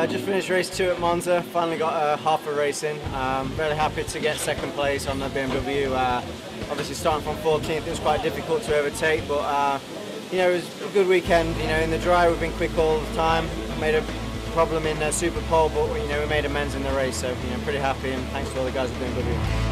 Uh, just finished race two at Monza. Finally got uh, half a race in. Um, really happy to get second place on the BMW. Uh, obviously starting from 14th, it was quite difficult to overtake, but uh, you know it was a good weekend. You know in the dry we've been quick all the time. Made a problem in the Super Pole, but you know we made amends in the race, so you know pretty happy and thanks to all the guys at BMW.